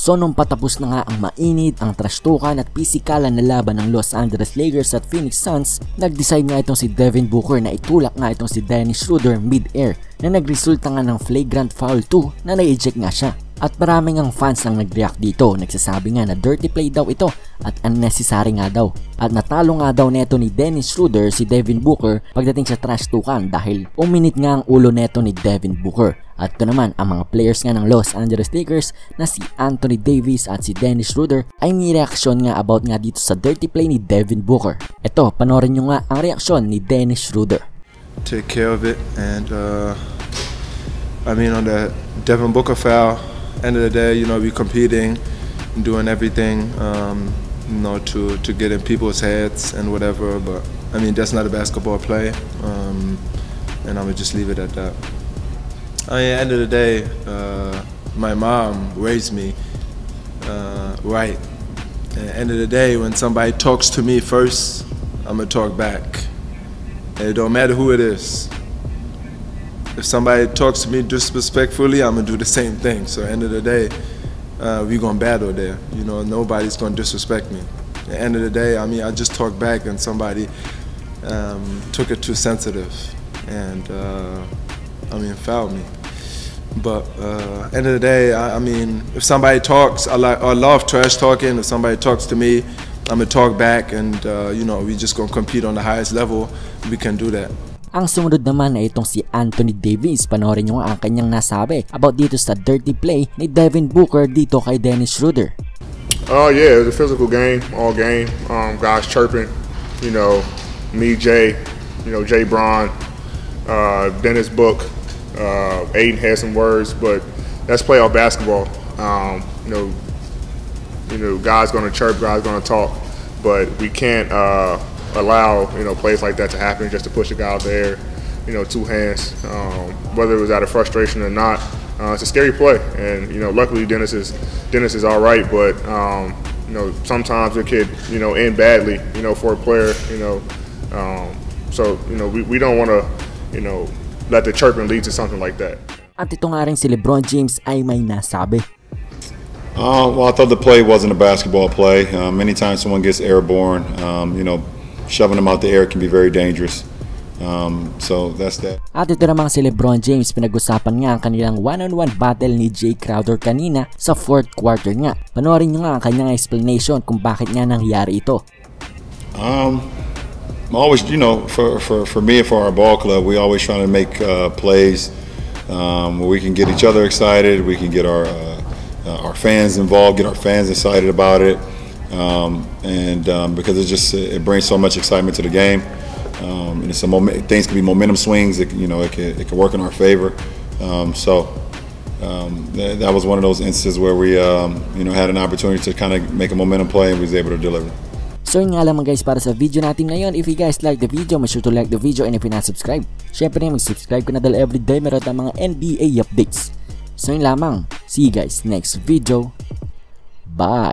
So nung patapos na nga ang mainit, ang trastukan at pisikalan na laban ng Los Angeles Lakers at Phoenix Suns, nag-decide nga itong si Devin Booker na itulak nga itong si Dennis Schroeder mid-air na nagresulta nga ng flagrant foul 2 na na-eject nga siya. At maraming ang fans ang nag-react dito, nagsasabi nga na dirty play daw ito at unnecessary nga daw. At natalo nga daw neto ni Dennis Schroeder si Devin Booker pagdating sa trash tukan dahil uminit nga ang ulo neto ni Devin Booker. At ito naman ang mga players nga ng Los Angeles Lakers na si Anthony Davis at si Dennis Schroeder ay may reaksyon nga about nga dito sa dirty play ni Devin Booker. Ito, panoorin nyo nga ang reaksyon ni Dennis Schroeder. Take care of it and uh, I mean on the Devin Booker foul, end of the day, you know, we competing, doing everything, um, you know, to, to get in people's heads and whatever. But I mean, that's not a basketball play, um, and I'm gonna just leave it at that. I mean, end of the day, uh, my mom raised me uh, right. At the end of the day, when somebody talks to me first, I'm gonna talk back. And it don't matter who it is. If somebody talks to me disrespectfully, I'm gonna do the same thing. So end of the day, uh, we gonna battle there. You know, nobody's gonna disrespect me. At the end of the day, I mean, I just talked back and somebody um, took it too sensitive, and uh, I mean, fouled me. But uh, end of the day, I, I mean, if somebody talks, I like, I love trash talking. If somebody talks to me, I'm gonna talk back, and uh, you know, we just gonna compete on the highest level. We can do that. Ang sumunod naman ay itong si Anthony Davis. Panoorin nyo nga ang kanyang nasabi about dito sa dirty play ni Devin Booker dito kay Dennis Schroeder. Oh yeah, it was a physical game, all game. Um, guys chirping, you know, me, Jay, you know, Jay Braun, uh, Dennis Book, uh, Ayton had some words, but that's playoff basketball. Um, you know, you know, guys gonna chirp, guys gonna talk, but we can't uh, allow you know plays like that to happen just to push a guy out there, you know, two hands. Um, whether it was out of frustration or not, uh, it's a scary play, and you know, luckily Dennis is Dennis is all right, but um, you know, sometimes it could you know end badly, you know, for a player, you know. Um, so you know, we, we don't want to you know let the chirping lead to something like that. At ito nga rin si Lebron James ay may nasabi. Uh, well, I thought the play wasn't a basketball play. Um, anytime someone gets airborne, um, you know, shoving them out the air can be very dangerous. Um, so that's that. At ito namang si Lebron James pinag-usapan nga ang kanilang one-on-one battle ni Jay Crowder kanina sa fourth quarter nga. Panoorin nyo nga ang kanyang explanation kung bakit nga nangyari ito. Um, Always, you know, for, for, for me and for our ball club, we always trying to make uh, plays um, where we can get each other excited, we can get our uh, uh, our fans involved, get our fans excited about it, um, and um, because it just it brings so much excitement to the game. Um, and it's a moment, things can be momentum swings. It, you know, it can, it can work in our favor. Um, so um, that, that was one of those instances where we, you know, had an opportunity to kind of make a momentum play and we was able to deliver. So yun nga lamang guys para sa video natin ngayon. If you guys like the video, make sure to like the video and if you're not subscribed, syempre mag-subscribe ka na dahil everyday meron tayong mga NBA updates. So yun lamang. See you guys next video. Bye!